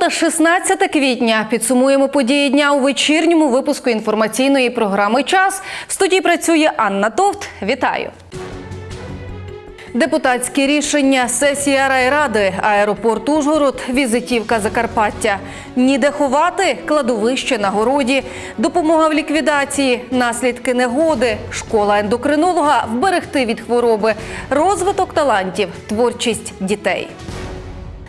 Субота, 16 квітня. Підсумуємо події дня у вечірньому випуску інформаційної програми Час. В студії працює Анна Товт. Вітаю. Депутатські рішення, сесія райради, аеропорт Ужгород, візитівка Закарпаття. Ніде ховати, кладовище на городі, допомога в ліквідації, наслідки негоди, школа ендокринолога, вберегти від хвороби, розвиток талантів, творчість дітей.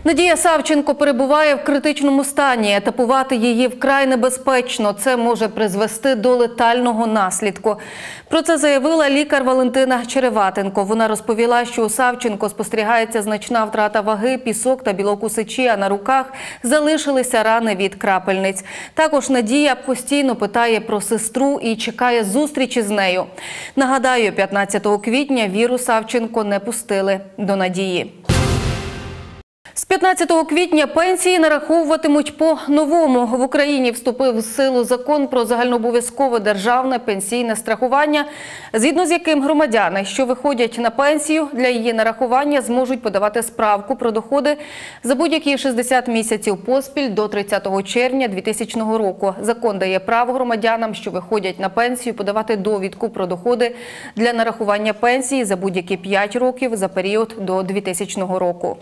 Надія Савченко перебуває в критичному стані. Етапувати її вкрай небезпечно. Це може призвести до летального наслідку. Про це заявила лікар Валентина Череватенко. Вона розповіла, що у Савченко спостерігається значна втрата ваги, пісок та білок у сечі, а на руках залишилися рани від крапельниць. Також Надія постійно питає про сестру і чекає зустрічі з нею. Нагадаю, 15 квітня Віру Савченко не пустили до Надії. З 15 квітня пенсії нараховуватимуть по-новому. В Україні вступив в силу закон про загальнообов'язкове державне пенсійне страхування, згідно з яким громадяни, що виходять на пенсію, для її нарахування зможуть подавати справку про доходи за будь-які 60 місяців поспіль до 30 червня 2000 року. Закон дає право громадянам, що виходять на пенсію, подавати довідку про доходи для нарахування пенсії за будь-які 5 років за період до 2000 року.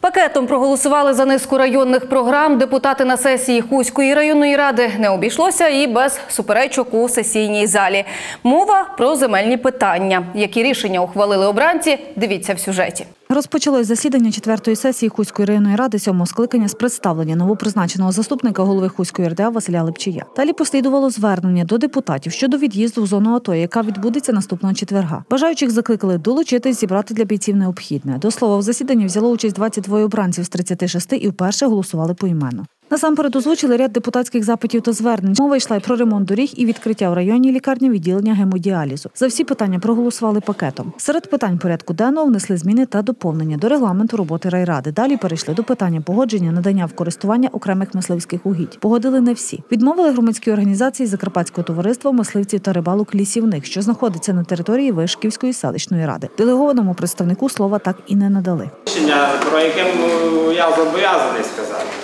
Пакетом проголосували за низку районних програм. Депутати на сесії Хуської районної ради не обійшлося і без суперечок у сесійній залі. Мова про земельні питання. Які рішення ухвалили обранці? Дивіться в сюжеті. Розпочалось засідання четвертої сесії Хуської районної ради сьомого скликання з представлення новопризначеного заступника голови Хуської РДА Василя Лепчія. Далі послідувало звернення до депутатів щодо від'їзду в зону АТО, яка відбудеться наступного четверга. Бажаючих закликали долучитись, зібрати для бійців необхідне. До слова, в засіданні взяло участь 22 обранців з 36 і вперше голосували поіменно. Насамперед озвучили ряд депутатських запитів та звернень. Мова йшла й про ремонт доріг і відкриття в районній лікарні відділення гемодіалізу. За всі питання проголосували пакетом. Серед питань порядку денного внесли зміни та доповнення до регламенту роботи райради. Далі перейшли до питання погодження надання в користування окремих мисливських угідь. Погодили не всі. Відмовили громадські організації Закарпатського товариства мисливців та рибалок лісівник, що знаходиться на території Вишківської селищної ради. Делегованому представнику слова так і не надали. Рішення, про яке ну, я зобов'язаний сказати.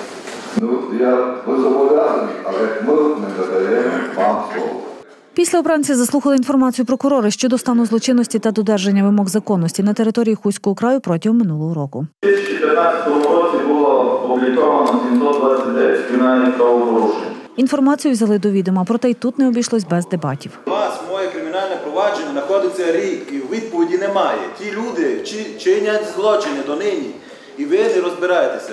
Ну, я ви зобов'язані, але ми не надаємо вам слово. Після обранці заслухали інформацію прокурора щодо стану злочинності та додержання вимог законності на території Хуського краю протягом минулого року. У 2015 році було опубліковано 729 кримінальних правопорушень. Інформацію взяли до відома, проте й тут не обійшлось без дебатів. У вас моє кримінальне провадження знаходиться рік, і відповіді немає. Ті люди чинять злочини донині, і ви не розбираєтеся.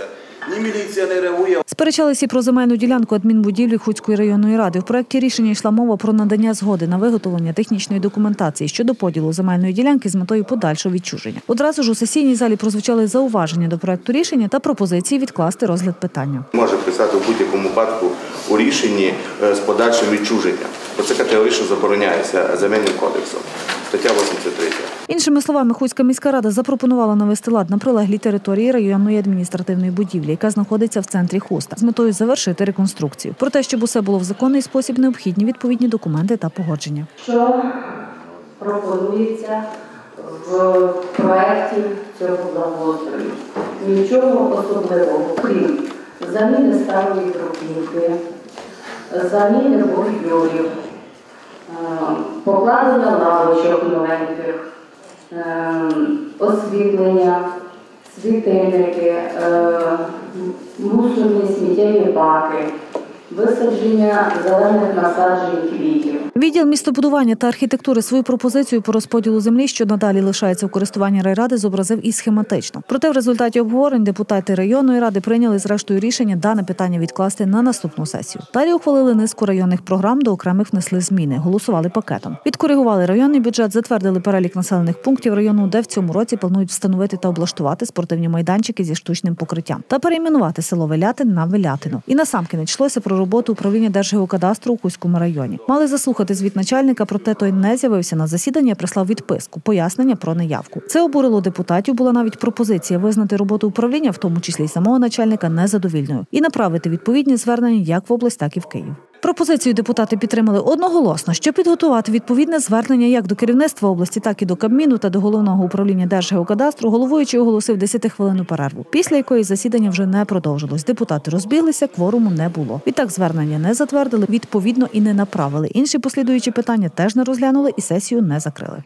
Ні міліція не реагує. Сперечалися про земельну ділянку адмінбудівлі Хуцької районної ради. В проєкті рішення йшла мова про надання згоди на виготовлення технічної документації щодо поділу земельної ділянки з метою подальшого відчуження. Одразу ж у сесійній залі прозвучали зауваження до проєкту рішення та пропозиції відкласти розгляд питання. може писати в будь-якому випадку у рішенні е, з подальшим відчуженням. Бо це категорично забороняється земельним кодексом. Стаття 83. Іншими словами, Хуцька міська рада запропонувала навести лад на прилеглій території районної адміністративної будівлі, яка знаходиться в центрі Хуста, з метою завершити реконструкцію. Про те, щоб усе було в законний спосіб, необхідні відповідні документи та погодження. що пропонується в проєкті цього благоустрою. Нічого особливого, крім заміни старої тропінки, заміни бордюрів, е, покладення лавочок новеньких, е, освітлення, світильники, е, мусорні сміттєві баки, висадження зелених насаджень квітів. Відділ містобудування та архітектури свою пропозицію по розподілу землі, що надалі лишається в користуванні райради, зобразив і схематично. Проте в результаті обговорень депутати районної ради прийняли зрештою рішення дане питання відкласти на наступну сесію. Далі ухвалили низку районних програм, до окремих внесли зміни, голосували пакетом. Відкоригували районний бюджет, затвердили перелік населених пунктів району, де в цьому році планують встановити та облаштувати спортивні майданчики зі штучним покриттям та перейменувати село Велятин на Велятину. І насамкінець йшлося про роботу управління Держгеокадастру у Кузькому районі. Мали заслухати звіт начальника, проте той не з'явився на засідання, прислав відписку, пояснення про неявку. Це обурило депутатів. Була навіть пропозиція визнати роботу управління, в тому числі й самого начальника, незадовільною, і направити відповідні звернення як в область, так і в Київ. Пропозицію депутати підтримали одноголосно, щоб підготувати відповідне звернення як до керівництва області, так і до Кабміну та до головного управління Держгеокадастру. Головуючий оголосив 10-хвилинну перерву, після якої засідання вже не продовжилось. Депутати розбіглися, кворуму не було. Відтак звернення не затвердили, відповідно і не направили. Інші послідуючі питання теж не розглянули і сесію не закрили.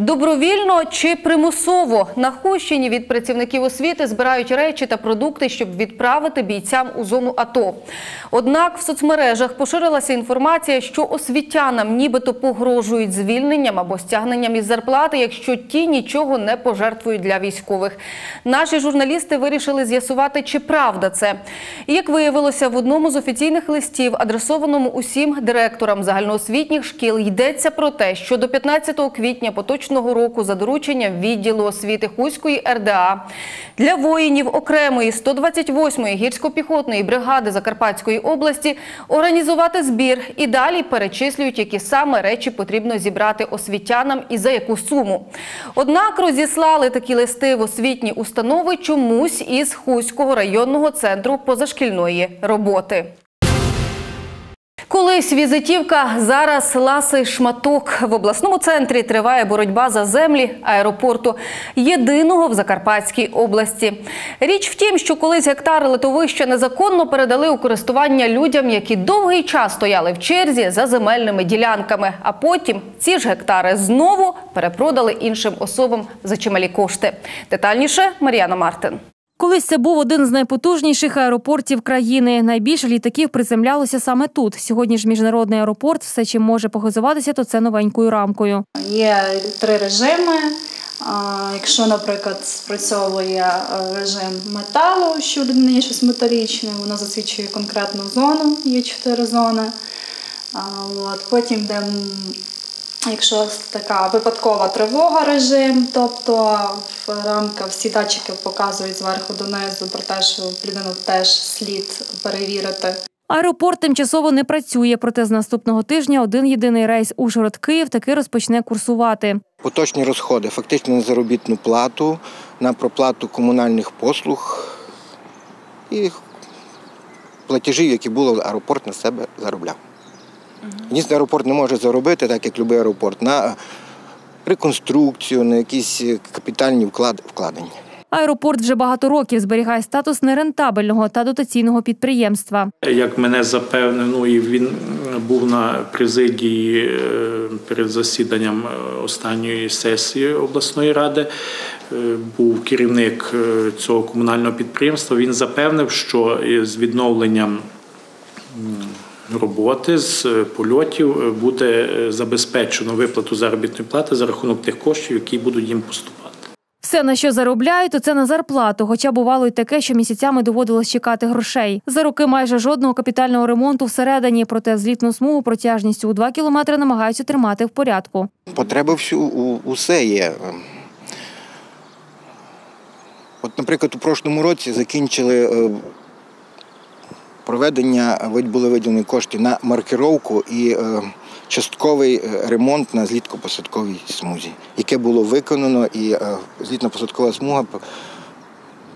Добровільно чи примусово на Хущині від працівників освіти збирають речі та продукти, щоб відправити бійцям у зону АТО. Однак в соцмережах поширилася інформація, що освітянам нібито погрожують звільненням або стягненням із зарплати, якщо ті нічого не пожертвують для військових. Наші журналісти вирішили з'ясувати, чи правда це. І як виявилося, в одному з офіційних листів, адресованому усім директорам загальноосвітніх шкіл, йдеться про те, що до 15 квітня поточного року за дорученням відділу освіти Хуської РДА для воїнів окремої 128-ї гірсько-піхотної бригади Закарпатської області організувати збір і далі перечислюють, які саме речі потрібно зібрати освітянам і за яку суму. Однак розіслали такі листи в освітні установи чомусь із Хуського районного центру позашкільної роботи. Колись візитівка, зараз ласий шматок. В обласному центрі триває боротьба за землі аеропорту, єдиного в Закарпатській області. Річ в тім, що колись гектар литовища незаконно передали у користування людям, які довгий час стояли в черзі за земельними ділянками. А потім ці ж гектари знову перепродали іншим особам за чималі кошти. Детальніше Мар'яна Мартин. Колись це був один з найпотужніших аеропортів країни. Найбільше літаків приземлялося саме тут. Сьогодні ж міжнародний аеропорт все, чим може похизуватися, то це новенькою рамкою. Є три режими. Якщо, наприклад, спрацьовує е, режим металу, що людина є щось металічне, воно засвідчує конкретну зону, є чотири зони. От. Потім йде, якщо така випадкова тривога режим, тобто в рамках всі датчики показують зверху донизу про те, що людину теж слід перевірити. Аеропорт тимчасово не працює, проте з наступного тижня один єдиний рейс Ужгород-Київ таки розпочне курсувати. Поточні розходи фактично на заробітну плату, на проплату комунальних послуг і платежів, які було аеропорт на себе заробляв. Дійсно, аеропорт не може заробити, так як будь-який аеропорт, на реконструкцію, на якісь капітальні вкладення. Аеропорт вже багато років зберігає статус нерентабельного та дотаційного підприємства. Як мене запевнив, ну і він був на президії перед засіданням останньої сесії обласної ради. Був керівник цього комунального підприємства. Він запевнив, що з відновленням роботи з польотів буде забезпечено виплату заробітної плати за рахунок тих коштів, які будуть їм поступати. Все, на що заробляють, то це на зарплату. Хоча бувало й таке, що місяцями доводилось чекати грошей. За роки майже жодного капітального ремонту всередині, проте злітну смугу протяжністю у 2 кілометри намагаються тримати в порядку. Потреба всю усе є. От, наприклад, у прошлому році закінчили проведення, були виділені кошти на маркировку і частковий ремонт на злітко-посадковій смузі, яке було виконано, і злітно-посадкова смуга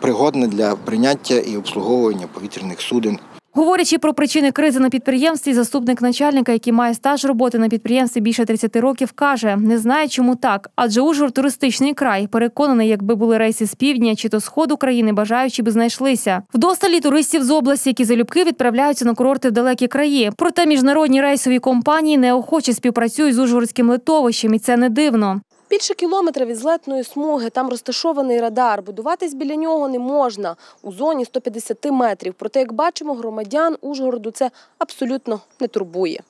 пригодна для прийняття і обслуговування повітряних суден. Говорячи про причини кризи на підприємстві, заступник начальника, який має стаж роботи на підприємстві більше 30 років, каже, не знає, чому так. Адже Ужгород – туристичний край. Переконаний, якби були рейси з півдня чи то сходу країни, бажаючі би знайшлися. Вдосталі туристів з області, які залюбки відправляються на курорти в далекі краї. Проте міжнародні рейсові компанії неохоче співпрацюють з Ужгородським литовищем, і це не дивно. Більше кілометра від злетної смуги, там розташований радар. Будуватись біля нього не можна у зоні 150 метрів. Проте, як бачимо, громадян Ужгороду це абсолютно не турбує.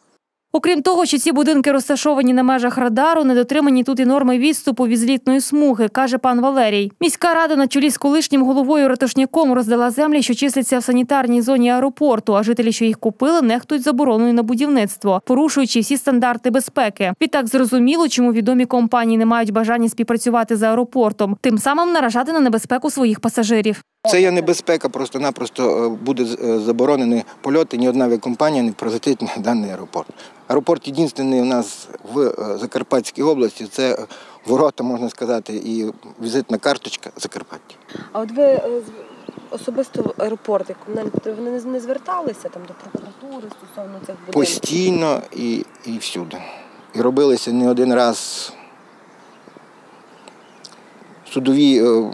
Окрім того, що ці будинки розташовані на межах радару, не дотримані тут і норми відступу від злітної смуги, каже пан Валерій. Міська рада на чолі з колишнім головою Ратушняком роздала землі, що числяться в санітарній зоні аеропорту, а жителі, що їх купили, нехтують забороною на будівництво, порушуючи всі стандарти безпеки. Відтак зрозуміло, чому відомі компанії не мають бажання співпрацювати з аеропортом, тим самим наражати на небезпеку своїх пасажирів. Це є небезпека, просто-напросто буде заборонені польоти. Ні одна авіакомпанія не прилетить на даний аеропорт. Аеропорт єдиний у нас в Закарпатській області. Це ворота, можна сказати, і візитна карточка Закарпаття. А от ви особисто в аеропорт, як вони не, зверталися там до прокуратури стосовно цих будинків? Постійно і, і всюди. І робилися не один раз судові, е,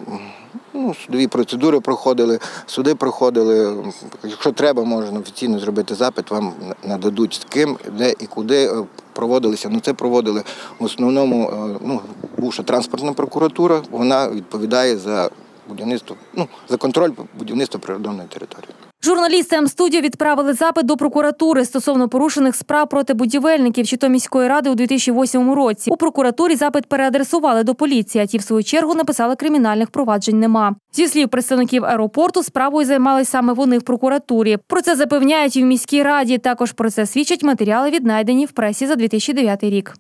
ну, судові процедури проходили, суди проходили. Якщо треба, можна офіційно зробити запит, вам нададуть з ким, де і куди е, проводилися. Ну це проводили в основному е, ну, бувша транспортна прокуратура, вона відповідає за будівництво, ну, за контроль будівництва природної території. Журналісти М-студіо відправили запит до прокуратури стосовно порушених справ проти будівельників чи то міської ради у 2008 році. У прокуратурі запит переадресували до поліції, а ті, в свою чергу, написали кримінальних проваджень нема. Зі слів представників аеропорту, справою займалися саме вони в прокуратурі. Про це запевняють і в міській раді. Також про це свідчать матеріали, віднайдені в пресі за 2009 рік.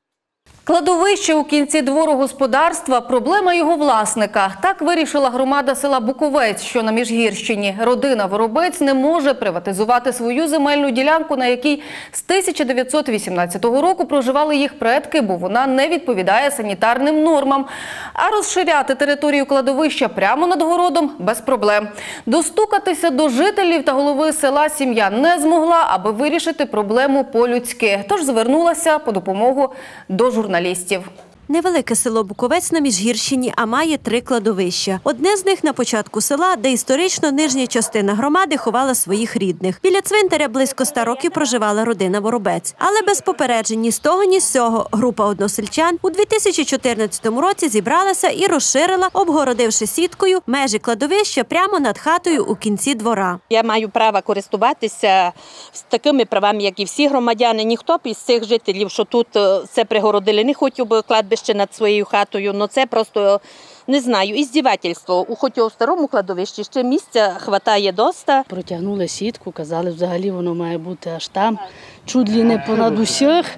Кладовище у кінці двору господарства – проблема його власника. Так вирішила громада села Буковець, що на Міжгірщині. Родина Воробець не може приватизувати свою земельну ділянку, на якій з 1918 року проживали їх предки, бо вона не відповідає санітарним нормам. А розширяти територію кладовища прямо над городом – без проблем. Достукатися до жителів та голови села сім'я не змогла, аби вирішити проблему по-людськи. Тож звернулася по допомогу до журналістів журналістів. Невелике село Буковець на Міжгірщині, а має три кладовища. Одне з них на початку села, де історично нижня частина громади ховала своїх рідних. Біля цвинтаря близько ста років проживала родина Воробець. Але без попереджень ні з того, ні з цього група односельчан у 2014 році зібралася і розширила, обгородивши сіткою межі кладовища прямо над хатою у кінці двора. Я маю право користуватися з такими правами, як і всі громадяни. Ніхто б із цих жителів, що тут е, це пригородили, не хотів би кладбище над своєю хатою. Ну це просто не знаю, іздівательство. У хоч у старому кладовищі ще місця хватає доста. Протягнули сітку, казали, взагалі воно має бути аж там, чуть ли не понад усіх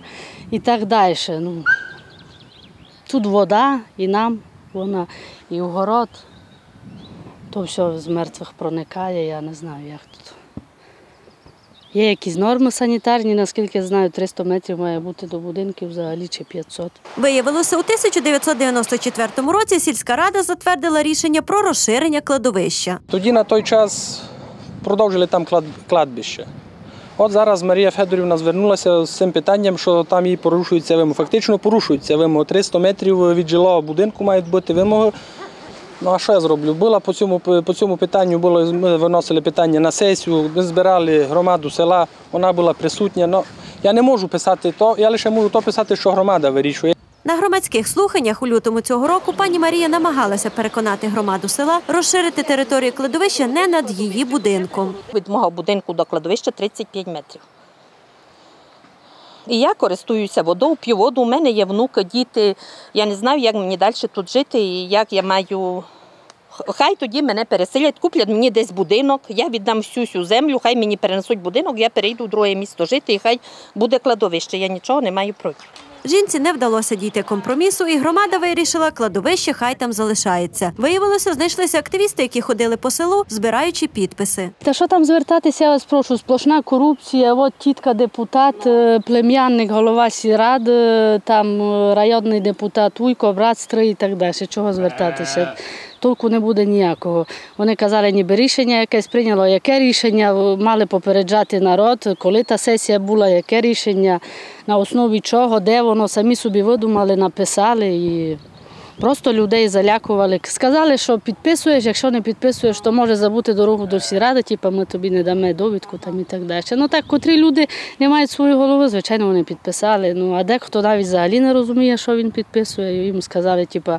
і так далі. Ну, тут вода і нам, вона і огород. То все з мертвих проникає, я не знаю, як. Є якісь норми санітарні, наскільки я знаю, 300 метрів має бути до будинків взагалі чи 500. Виявилося, у 1994 році сільська рада затвердила рішення про розширення кладовища. Тоді на той час продовжили там клад- кладбище. От зараз Марія Федорівна звернулася з цим питанням, що там їй порушуються вимоги. Фактично порушуються вимоги. 300 метрів від жилого будинку мають бути вимоги. Ну а що я зроблю? Була по цьому, по цьому питанню, було, ми виносили питання на сесію, ми збирали громаду села, вона була присутня. Ну, я не можу писати то, я лише можу то писати, що громада вирішує. На громадських слуханнях у лютому цього року пані Марія намагалася переконати громаду села розширити територію кладовища не над її будинком. Від мого будинку до кладовища 35 метрів. І я користуюся водою, п'ю воду. У мене є внуки, діти. Я не знаю, як мені далі тут жити і як я маю. Хай тоді мене переселять, куплять мені десь будинок, я віддам всю цю землю, хай мені перенесуть будинок, я перейду в друге місто жити і хай буде кладовище. Я нічого не маю проти. Жінці не вдалося дійти компромісу, і громада вирішила, кладовище хай там залишається. Виявилося, знайшлися активісти, які ходили по селу, збираючи підписи. Та що там звертатися, я вас прошу, сплошна корупція, от тітка депутат, е, плем'янник, голова сірад, там е, районний депутат, Уйко, братстри і так далі. Чого звертатися? Толку не буде ніякого. Вони казали, ніби рішення якесь прийняло. Яке рішення мали попереджати народ, коли та сесія була, яке рішення, на основі чого, де воно, самі собі видумали, написали і просто людей залякували. Сказали, що підписуєш, якщо не підписуєш, то може забути дорогу до сільради, типу ми тобі не дамо довідку там і так далі. Ну так, котрі люди не мають своєї голови, звичайно, вони підписали. Ну а дехто навіть взагалі не розуміє, що він підписує. Їм сказали, типу,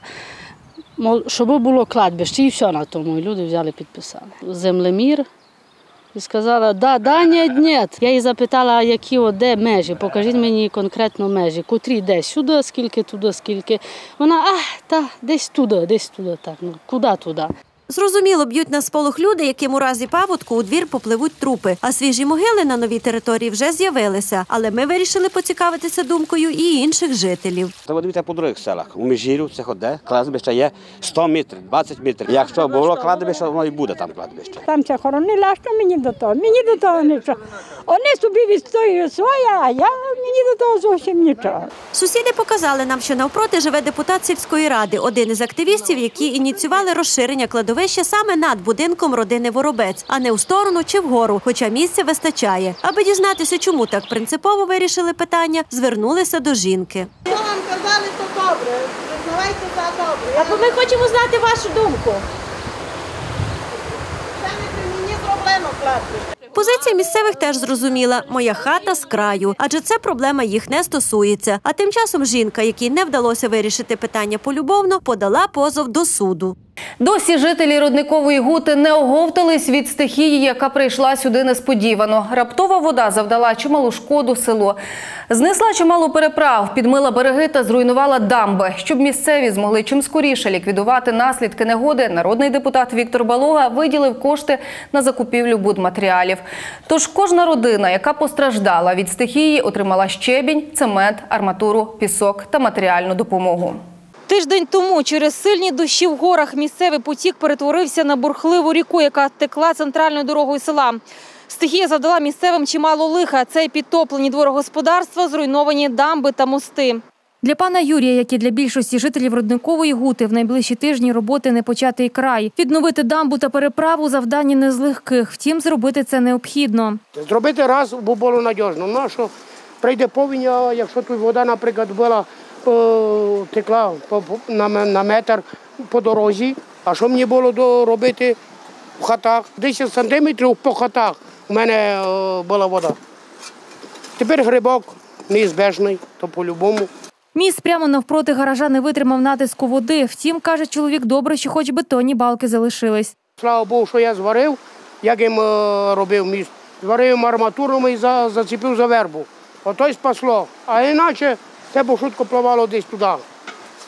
щоб було кладбище, і все на тому. І люди взяли, підписали. Землемір. І сказала, да, да, ні, ні. Я її запитала, які де межі, покажіть мені конкретно межі, котрі де, сюди, скільки, туди, скільки. Вона, а, та, десь туди, десь туди, так, ну, куди туди. Зрозуміло, б'ють на сполох люди, яким у разі паводку у двір попливуть трупи. А свіжі могили на новій території вже з'явилися. Але ми вирішили поцікавитися думкою і інших жителів. Та дивіться по других селах. У Міжгір'ю це ходе, кладбище є 100 метрів, 20 метрів. Якщо було кладбище, воно і буде там кладбище. Там це хоронили, а що мені до того? Мені до того нічого. Вони собі відстоюють своє, а я мені до того зовсім нічого. Сусіди показали нам, що навпроти живе депутат сільської ради, один із активістів, які ініціювали розширення кладовища саме над будинком родини Воробець, а не у сторону чи вгору, хоча місця вистачає. Аби дізнатися, чому так принципово вирішили питання, звернулися до жінки. Що вам казали, то добре. Признавайте за добре. А ми хочемо знати вашу думку. Це не при мені зроблено кладбище. Позиція місцевих теж зрозуміла. Моя хата з краю, адже це проблема їх не стосується. А тим часом жінка, якій не вдалося вирішити питання полюбовно, подала позов до суду. Досі жителі Рудникової гути не оговтались від стихії, яка прийшла сюди несподівано. Раптова вода завдала чималу шкоду селу. Знесла чимало переправ, підмила береги та зруйнувала дамби. Щоб місцеві змогли чим скоріше ліквідувати наслідки негоди, народний депутат Віктор Балога виділив кошти на закупівлю будматеріалів. Тож кожна родина, яка постраждала від стихії, отримала щебінь, цемент, арматуру, пісок та матеріальну допомогу. Тиждень тому через сильні дощі в горах місцевий потік перетворився на бурхливу ріку, яка текла центральною дорогою села. Стихія завдала місцевим чимало лиха. Це підтоплені дворогосподарства, зруйновані дамби та мости. Для пана Юрія, як і для більшості жителів Родникової гути, в найближчі тижні роботи не початий край. Відновити дамбу та переправу завдання не з легких. Втім, зробити це необхідно. Зробити раз, бо було надіжно. Ну, прийде повінь, якщо тут вода, наприклад, була текла по, по, на, метр по дорозі, а що мені було робити в хатах? 10 сантиметрів по хатах у мене е, була вода. Тепер грибок неізбежний, то по-любому. Міст прямо навпроти гаража не витримав натиску води. Втім, каже чоловік, добре, що хоч бетонні балки залишились. Слава Богу, що я зварив, як їм е, робив міст. Зварив їм арматуру і за, зацепив за вербу. Ото й спасло. А іначе це б швидко плавало десь туди,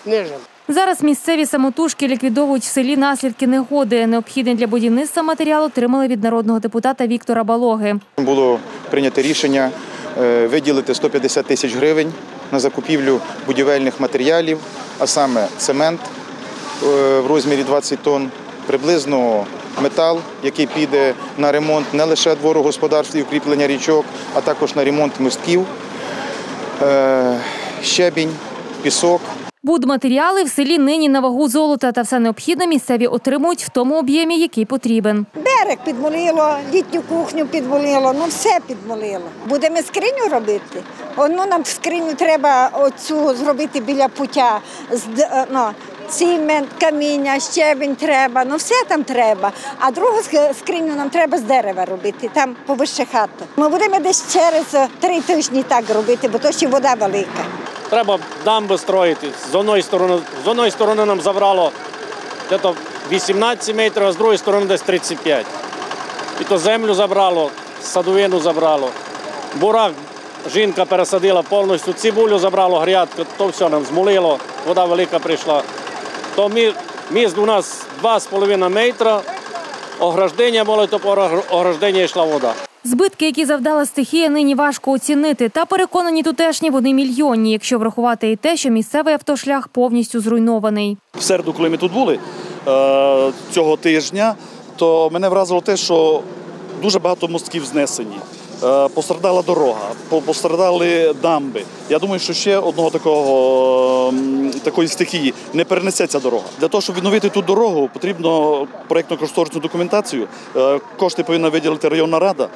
ниже. Зараз місцеві самотужки ліквідовують в селі наслідки негоди. Необхідний для будівництва матеріал отримали від народного депутата Віктора Балоги. Було прийнято рішення е, виділити 150 тисяч гривень на закупівлю будівельних матеріалів, а саме цемент е, в розмірі 20 тонн, приблизно метал, який піде на ремонт не лише дворогосподарств і укріплення річок, а також на ремонт мостків, е, щебінь, пісок. Будматеріали в селі нині на вагу золота та все необхідне місцеві отримують в тому об'ємі, який потрібен. Берег підмолило, літню кухню підмолило, ну все підмолило. Будемо скриню робити. Одну нам скриню треба оцю зробити біля пуття. Е, Ну, цемент, каміння, щебень треба, ну все там треба. А другу ск- скриню нам треба з дерева робити, там повище хати. Ми будемо десь через три тижні так робити, бо то ще вода велика. Треба дамби строїти. З одної сторони, з одної сторони нам забрало десь 18 метрів, а з другої сторони десь 35. І то землю забрало, садовину забрало. Бурак жінка пересадила повністю, цибулю забрало, грядку, то все нам змолило, вода велика прийшла. То мі- міст у нас 2,5 метра, ограждення було, то по ограждення йшла вода. Збитки, які завдала стихія, нині важко оцінити. Та переконані тутешні вони мільйонні, якщо врахувати і те, що місцевий автошлях повністю зруйнований. В середу, коли ми тут були е, цього тижня, то мене вразило те, що дуже багато мостків знесені. Е, Пострадала дорога, пострадали дамби. Я думаю, що ще одного такого такої стихії не перенесеться дорога. Для того, щоб відновити ту дорогу, потрібно проєктно-кошторисну документацію. Е, Кошти повинна виділити районна рада. Е,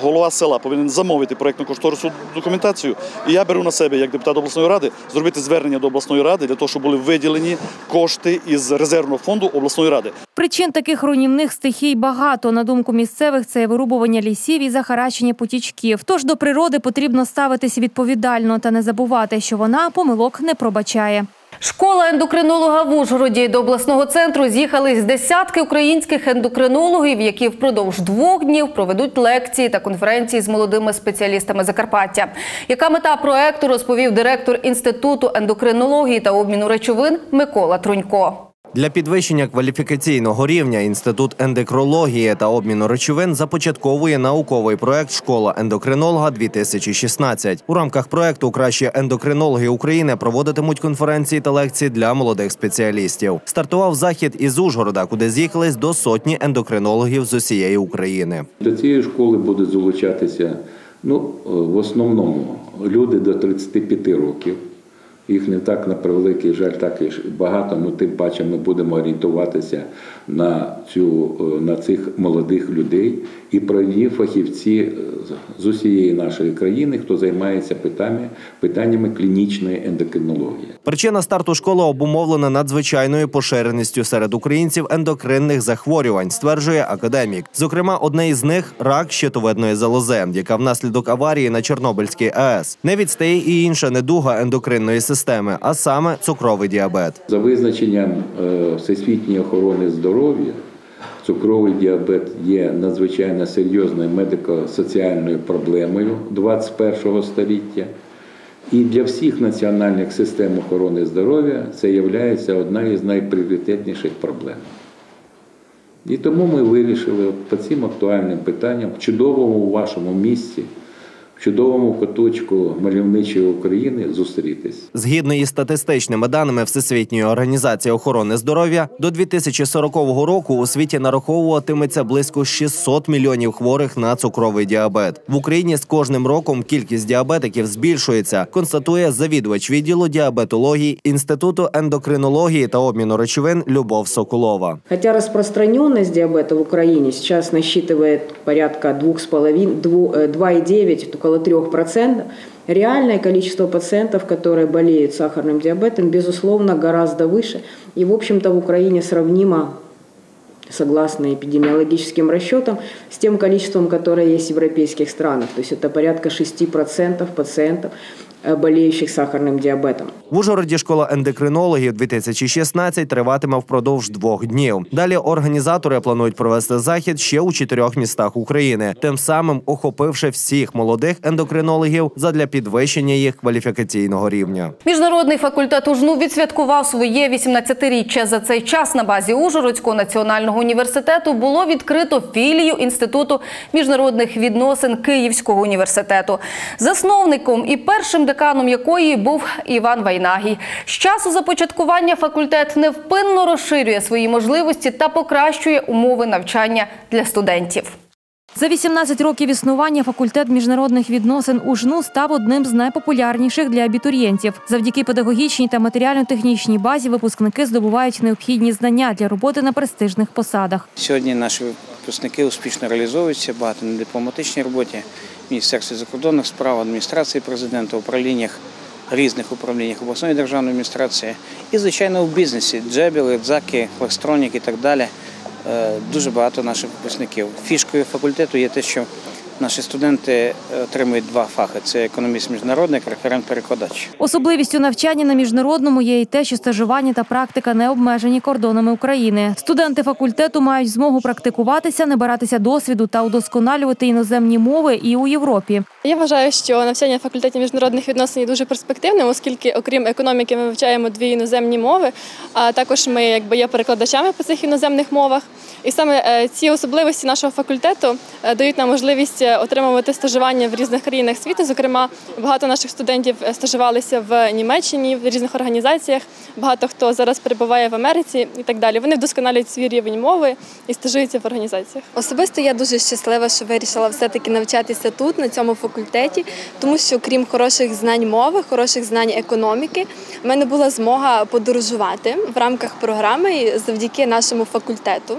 Голова села повинен замовити проєктно-кошторисну документацію. І я беру на себе як депутат обласної ради зробити звернення до обласної ради для того, щоб були виділені кошти із резервного фонду обласної ради. Причин таких руйнівних стихій багато. На думку місцевих, це вирубування лісів і захарачення потічків. Тож до природи потрібно ставитись відповідально та не забувати, що вона помилок не пробачає. Школа ендокринолога в Ужгороді до обласного центру з'їхались десятки українських ендокринологів, які впродовж двох днів проведуть лекції та конференції з молодими спеціалістами Закарпаття. Яка мета проекту розповів директор інституту ендокринології та обміну речовин Микола Трунько. Для підвищення кваліфікаційного рівня інститут ендекрології та обміну речовин започатковує науковий проект Школа ендокринолога 2016 У рамках проекту кращі ендокринологи України проводитимуть конференції та лекції для молодих спеціалістів. Стартував захід із Ужгорода, куди з'їхались до сотні ендокринологів з усієї України. До цієї школи будуть залучатися Ну, в основному люди до 35 років. Їх не так на превеликий жаль, так і багато. Ну тим паче ми будемо орієнтуватися на цю е, на цих молодих людей і провідні фахівці е, з- з усієї нашої країни, хто займається питаннями, питаннями клінічної ендокринології. Причина старту школи обумовлена надзвичайною поширеністю серед українців ендокринних захворювань, стверджує академік. Зокрема, одне із них рак щитовидної залози, яка внаслідок аварії на Чорнобильській АЕС. Не відстає і інша недуга ендокринної системи, а саме цукровий діабет. За визначенням е, Всесвітньої охорони здоров'я, цукровий діабет є надзвичайно серйозною медико-соціальною проблемою 21-го століття. І для всіх національних систем охорони здоров'я це є одна із найпріоритетніших проблем. І тому ми вирішили по цим актуальним питанням в чудовому вашому місці, чудовому куточку мальовничої України зустрітись. Згідно із статистичними даними Всесвітньої організації охорони здоров'я, до 2040 року у світі нараховуватиметься близько 600 мільйонів хворих на цукровий діабет. В Україні з кожним роком кількість діабетиків збільшується, констатує завідувач відділу діабетології Інституту ендокринології та обміну речовин Любов Соколова. Хотя распространенность диабета в Украине сейчас насчитывает порядка 2,5 дву- э, 2,9, около 3%, реальное количество пациентов, которые болеют сахарным диабетом, безусловно, гораздо выше. И, в общем-то, в Украине сравнимо согласно эпидемиологическим расчетам, с тем количеством, которое есть в европейских странах. То есть это порядка 6% пациентов, болеющих сахарным диабетом. В Ужгороді школа ендокринологів 2016 триватиме впродовж двох днів. Далі організатори планують провести захід ще у чотирьох містах України, тим самим охопивши всіх молодих ендокринологів задля підвищення їх кваліфікаційного рівня. Міжнародний факультет УЖНУ відсвяткував своє 18-річчя. За цей час на базі Ужгородського національного університету було відкрито філію Інституту міжнародних відносин Київського університету, засновником і першим деканом якої був Іван Вайнагій. З часу започаткування факультет невпинно розширює свої можливості та покращує умови навчання для студентів. За 18 років існування факультет міжнародних відносин УЖНУ став одним з найпопулярніших для абітурієнтів. Завдяки педагогічній та матеріально-технічній базі випускники здобувають необхідні знання для роботи на престижних посадах. Сьогодні наші випускники успішно реалізовуються багато на дипломатичній роботі, Міністерстві закордонних справ, адміністрації президента, управліннях, різних управліннях обласної державної адміністрації і, звичайно, в бізнесі джебіли, дзаки, флекстронік і так далі. Е, Дуже багато наших випускників. Фішкою факультету є те, що наші студенти е, отримують два фахи: це економіст міжнародник, референт-перекладач. Особливістю навчання на міжнародному є й те, що стажування та практика не обмежені кордонами України. Студенти факультету мають змогу практикуватися, набиратися досвіду та удосконалювати іноземні мови і у Європі. Я вважаю, що навчання в факультеті міжнародних відносин є дуже перспективним, оскільки, окрім економіки, ми вивчаємо дві іноземні мови. А також ми якби є перекладачами по цих іноземних мовах. І саме е, ці особливості нашого факультету е, дають нам можливість отримувати стажування в різних країнах світу. Зокрема, багато наших студентів е, стажувалися в Німеччині в різних організаціях. Багато хто зараз перебуває в Америці і так далі. Вони вдосконалюють свій рівень мови і стажуються в організаціях. Особисто я дуже щаслива, що вирішила все-таки навчатися тут, на цьому факультеті, тому що крім хороших знань мови, хороших знань економіки, в мене була змога подорожувати в рамках програми завдяки нашому факультету.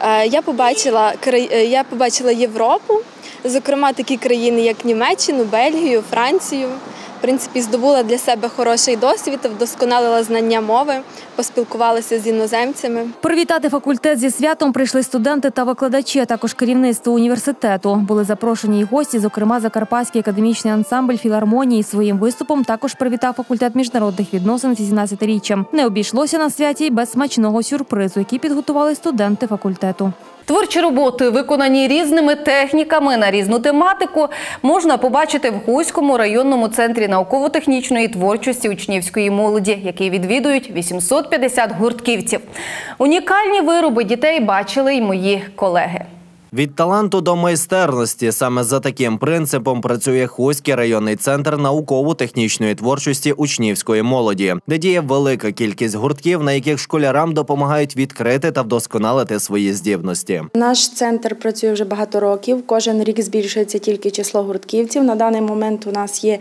Е, Я побачила е, я побачила Європу, зокрема такі країни, як Німеччину, Бельгію, Францію. В принципі, здобула для себе хороший досвід, вдосконалила знання мови, поспілкувалася з іноземцями. Привітати факультет зі святом прийшли студенти та викладачі, а також керівництво університету. Були запрошені й гості, зокрема Закарпатський академічний ансамбль філармонії. Своїм виступом також привітав факультет міжнародних відносин з 18-річчям. Не обійшлося на святі й без смачного сюрпризу, який підготували студенти факультету. Творчі роботи, виконані різними техніками на різну тематику, можна побачити в Гуському районному центрі науково-технічної творчості учнівської молоді, який відвідують 850 гуртківців. Унікальні вироби дітей бачили й мої колеги. Від таланту до майстерності саме за таким принципом працює Хуський районний центр науково-технічної творчості учнівської молоді, де діє велика кількість гуртків, на яких школярам допомагають відкрити та вдосконалити свої здібності. Наш центр працює вже багато років. Кожен рік збільшується тільки число гуртківців. На даний момент у нас є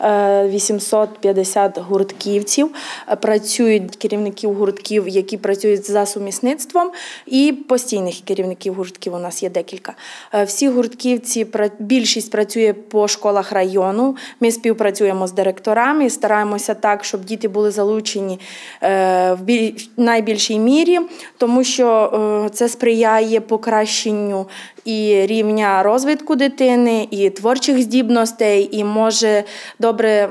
е, 850 гуртківців. Е, Працюють керівників гуртків, які працюють за сумісництвом, і постійних керівників гуртків у нас є декілька. Е, Всі гуртківці більшість працює по школах району. Ми співпрацюємо з директорами стараємося так, щоб діти були залучені е, в біль- найбільшій мірі, тому що е, це сприяє покращенню і рівня розвитку дитини, і творчих здібностей, і може добре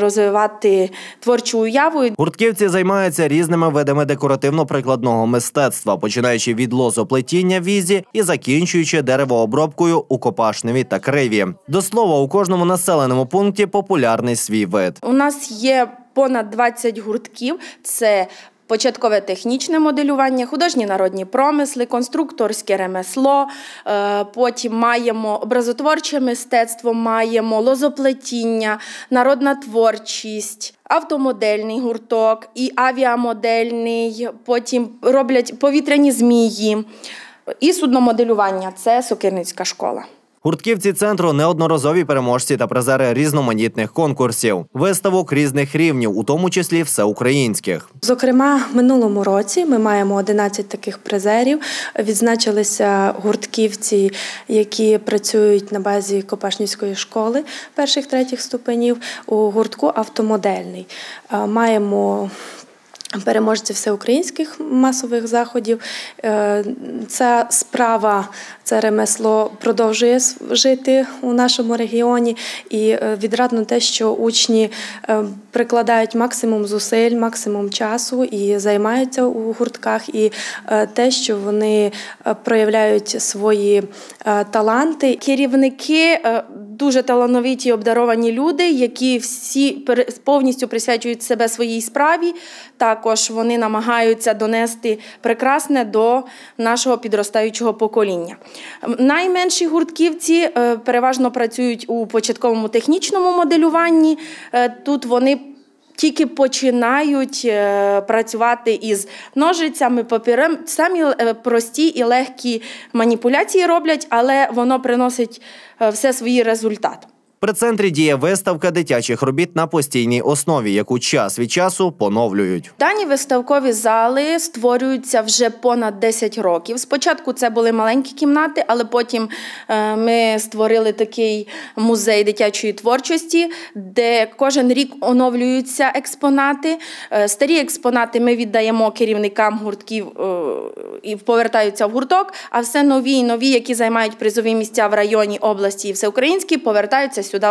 розвивати творчу уяву. Гуртківці займаються різними видами декоративно-прикладного мистецтва, починаючи від лозоплетіння візі і закінчуючи деревообробкою у Копашневі та Криві. До слова, у кожному населеному пункті популярний свій вид. У нас є понад 20 гуртків. Це Початкове технічне моделювання, художні народні промисли, конструкторське ремесло. е, Потім маємо образотворче мистецтво, маємо лозоплетіння, народна творчість, автомодельний гурток і авіамодельний. Потім роблять повітряні змії. І судномоделювання це сокирницька школа. Гуртківці центру неодноразові переможці та призери різноманітних конкурсів, виставок різних рівнів, у тому числі всеукраїнських. Зокрема, в минулому році ми маємо 11 таких призерів. Відзначилися гуртківці, які працюють на базі Копашнівської школи перших третіх ступенів у гуртку автомодельний. Е, Маємо Переможці всеукраїнських масових заходів. Е, Ця справа, це ремесло продовжує жити у нашому регіоні. І е, відрадно те, що учні е, прикладають максимум зусиль, максимум часу і займаються у гуртках. І те, що вони проявляють свої таланти. Керівники дуже талановиті, обдаровані люди, які всі повністю присвячують себе своїй справі. Також вони намагаються донести прекрасне до нашого підростаючого покоління. Найменші гуртківці е, переважно працюють у початковому технічному моделюванні. Е, Тут вони тільки починають е, працювати із ножицями, папірем. Самі е, прості і легкі маніпуляції роблять, але воно приносить е, все свої результат. При центрі діє виставка дитячих робіт на постійній основі, яку час від часу поновлюють. Дані виставкові зали створюються вже понад 10 років. Спочатку це були маленькі кімнати, але потім е, ми створили такий музей дитячої творчості, де кожен рік оновлюються експонати. Е, Старі експонати ми віддаємо керівникам гуртків е, і повертаються в гурток, а все нові і нові, які займають призові місця в районі, області і всеукраїнські, повертаються сюди,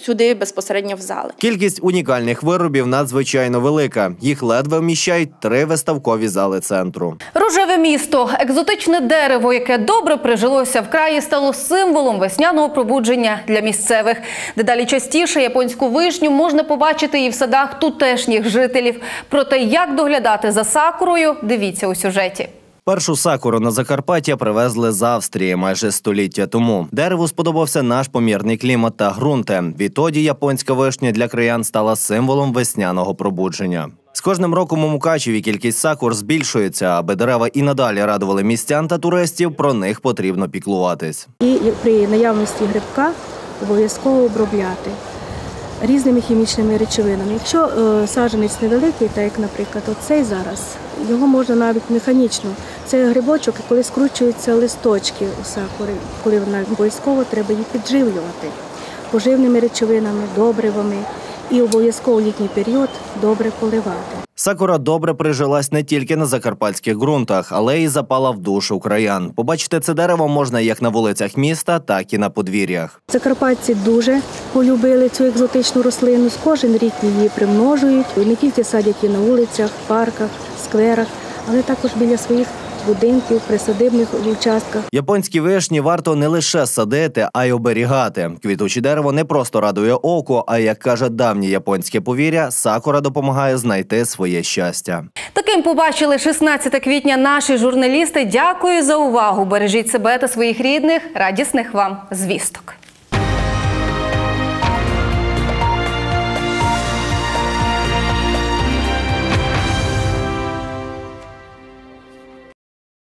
сюди безпосередньо в зали. Кількість унікальних виробів надзвичайно велика. Їх ледве вміщають три виставкові зали центру. Рожеве місто, екзотичне дерево, яке добре прижилося в краї, стало символом весняного пробудження для місцевих. Дедалі частіше японську вишню можна побачити і в садах тутешніх жителів. Про те, як доглядати за сакурою, дивіться у сюжеті. Першу сакуру на Закарпаття привезли з Австрії майже століття тому. Дереву сподобався наш помірний клімат та ґрунти. Відтоді японська вишня для краян стала символом весняного пробудження. З кожним роком у Мукачеві кількість сакур збільшується, аби дерева і надалі радували містян та туристів. Про них потрібно піклуватись. І при наявності грибка обов'язково обробляти різними хімічними речовинами. Якщо е, саджанець невеликий, так як, наприклад, оцей зараз, його можна навіть механічно. Це грибочок, коли скручуються листочки у сакури, коли вона обов'язково треба її підживлювати поживними речовинами, добривами і обов'язково в літній період добре поливати. Сакура добре прижилась не тільки на закарпатських ґрунтах, але й запала в душу краян. Побачити це дерево можна як на вулицях міста, так і на подвір'ях. Закарпатці дуже полюбили цю екзотичну рослину. Кожен рік її примножують. Не тільки садять і на вулицях, парках, скверах, але також біля своїх будинків, присадибних участках. Японські вишні варто не лише садити, а й оберігати. Квітуче дерево не просто радує око, а як каже давнє японське повір'я, сакура допомагає знайти своє щастя. Таким побачили 16 квітня наші журналісти. Дякую за увагу. Бережіть себе та своїх рідних. Радісних вам звісток.